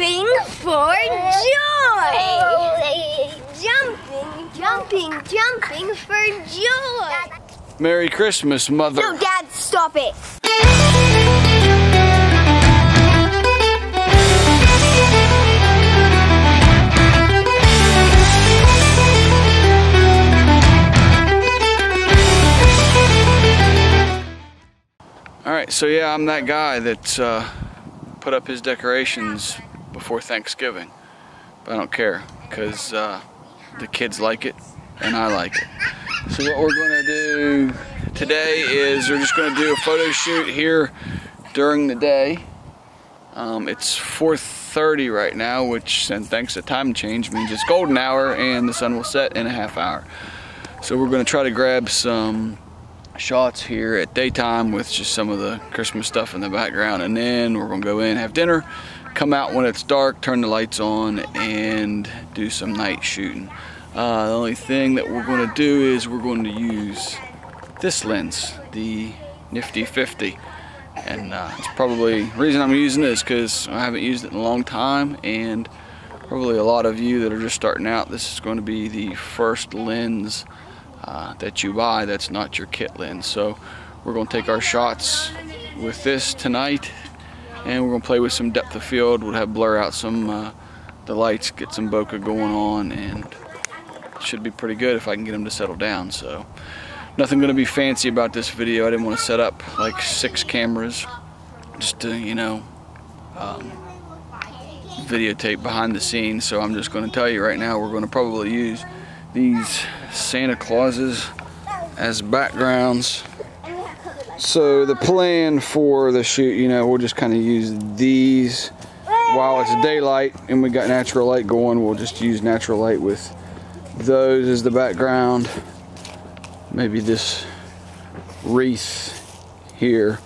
jumping for joy. Jumping, jumping, jumping for joy. Merry Christmas, Mother. No, Dad, stop it. All right, so yeah, I'm that guy that uh, put up his decorations before Thanksgiving, but I don't care because uh, the kids like it and I like it. So what we're going to do today is we're just going to do a photo shoot here during the day. Um, it's 4:30 right now, which, and thanks to time change, means it's golden hour and the sun will set in a half hour. So we're going to try to grab some shots here at daytime with just some of the Christmas stuff in the background and then we're gonna go in and have dinner come out when it's dark turn the lights on and do some night shooting. Uh, the only thing that we're going to do is we're going to use this lens the nifty 50 and uh, it's probably the reason I'm using this because I haven't used it in a long time and probably a lot of you that are just starting out this is going to be the first lens uh, that you buy that's not your kit lens. So we're going to take our shots with this tonight and we're to play with some depth of field. We'll have blur out some uh, the lights, get some bokeh going on and should be pretty good if I can get them to settle down. So nothing to be fancy about this video. I didn't want to set up like six cameras just to, you know, um, videotape behind the scenes. So I'm just to tell you right now we're to probably use these Santa Clauses as backgrounds. So the plan for the shoot, you know, we'll just kind of use these while it's daylight and we got natural light going. We'll just use natural light with those as the background. Maybe this wreath here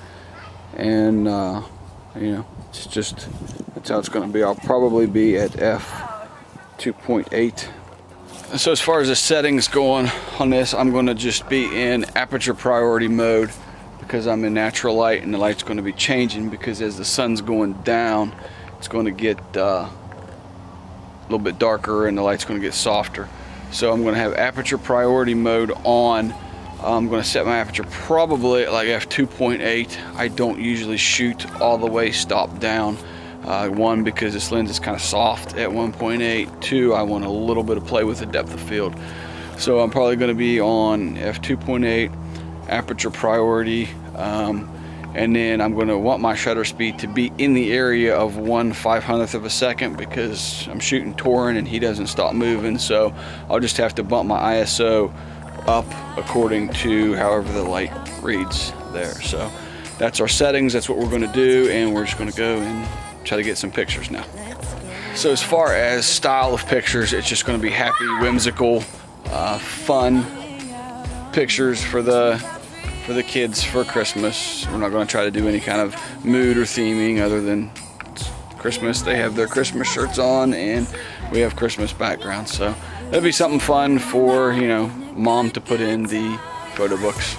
and uh, you know, it's just, that's how it's going to be. I'll probably be at f 2.8 so as far as the settings going on this, I'm going to just be in aperture priority mode because I'm in natural light and the light's going to be changing because as the sun's going down, it's going to get uh, a little bit darker and the light's going to get softer. So I'm going to have aperture priority mode on. I'm going to set my aperture probably at like f2.8. I don't usually shoot all the way stop down. Uh, one, because this lens is kind of soft at 1.8. Two, I want a little bit of play with the depth of field. So I'm probably going to be on f2.8, aperture priority, um, and then I'm going to want my shutter speed to be in the area of 1 500th of a second because I'm shooting Torin and he doesn't stop moving. So I'll just have to bump my ISO up according to however the light reads there. So that's our settings. That's what we're going to do, and we're just going to go and try to get some pictures now. So as far as style of pictures, it's just going to be happy, whimsical, uh, fun pictures for the for the kids for Christmas. We're not going to try to do any kind of mood or theming other than Christmas. They have their Christmas shirts on and we have Christmas backgrounds. So that'd be something fun for, you know, mom to put in the photo books.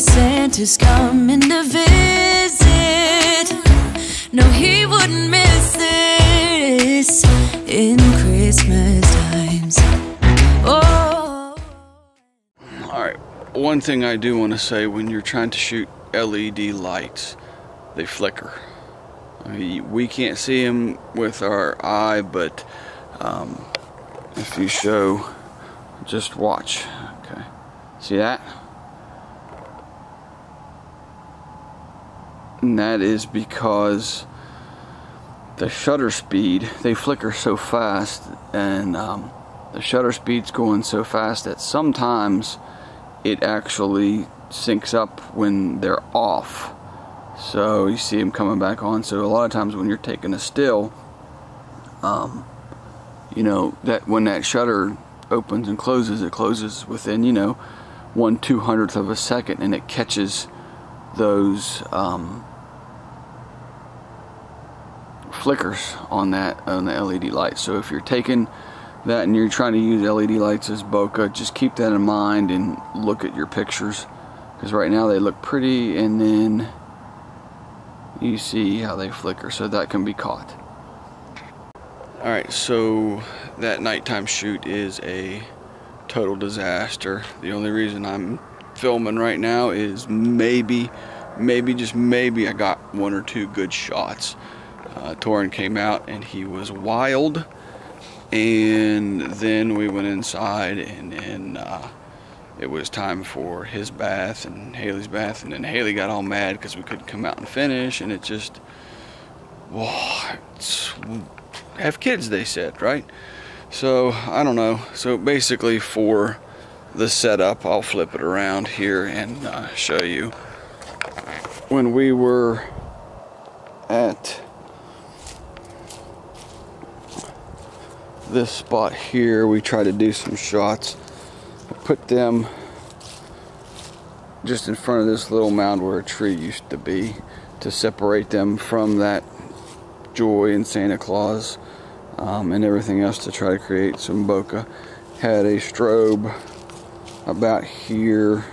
Santa's coming to visit. No, he wouldn't miss this in Christmas times. Oh. All right. One thing I do want to say when you're trying to shoot LED lights, they flicker. We can't see them with our eye, but um, if you show, just watch. Okay. See that? And that is because the shutter speed they flicker so fast and um, the shutter speed's going so fast that sometimes it actually syncs up when they're off. So you see them coming back on. So a lot of times when you're taking a still um, you know, that when that shutter opens and closes, it closes within, you know, one two hundredth of a second and it catches those um, flickers on that on the LED light. So if you're taking that and you're trying to use LED lights as bokeh, just keep that in mind and look at your pictures because right now they look pretty and then you see how they flicker so that can be caught. Alright, so that nighttime shoot is a total disaster. The only reason I'm filming right now is maybe, maybe, just maybe I got one or two good shots. Uh, Torin came out and he was wild. And then we went inside and then uh, it was time for his bath and Haley's bath. And then Haley got all mad because we couldn't come out and finish. And it just, whoa, have kids, they said, right? So, I don't know. So basically for the setup, I'll flip it around here and uh, show you. When we were at this spot here, we tried to do some shots. I put them just in front of this little mound where a tree used to be to separate them from that joy and Santa Claus um, and everything else to try to create some bokeh. Had a strobe about here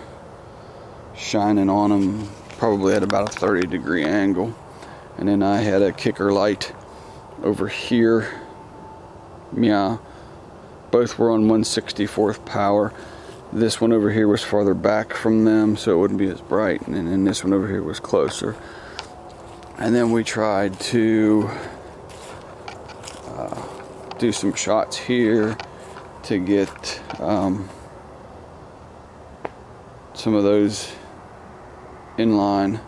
shining on them probably at about a 30 degree angle. And then I had a kicker light over here. Yeah both were on 164th power. This one over here was farther back from them so it wouldn't be as bright. And then this one over here was closer. And then we tried to uh, do some shots here to get um, some of those in line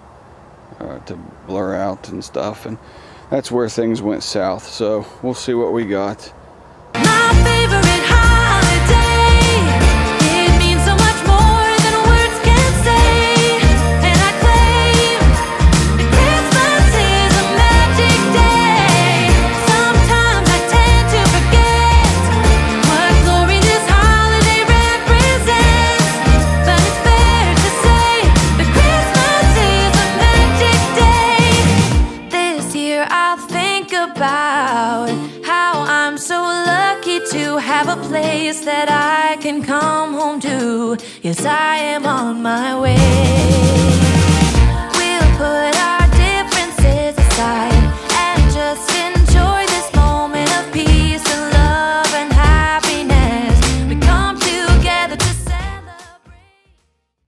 uh, to blur out and stuff and that's where things went south. So we'll see what we got place that I can come home to. Yes, I am on my way.